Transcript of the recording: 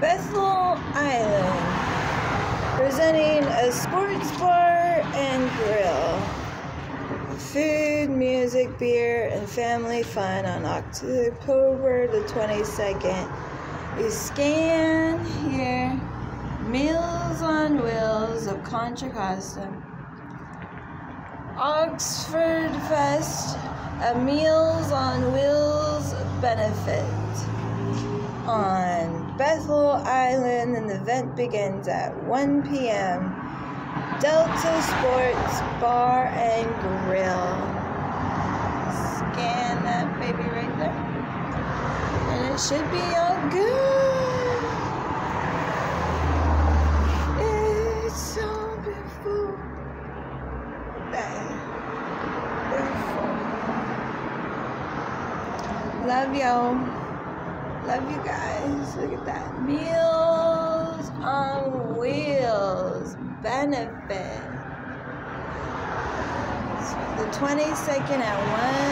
Bethel Island, presenting a sports bar and grill. Food, music, beer, and family fun on October the 22nd. You scan here. Meals on Wheels of Contra Costa. Oxford Fest, a Meals on Wheels benefit on Bethel Island, and the event begins at 1 p.m. Delta Sports Bar and Grill. Scan that baby right there, and it should be all good. It's so beautiful. Beautiful. Love y'all. Love you guys. Look at that. Meals on Wheels benefit. The 22nd at 1.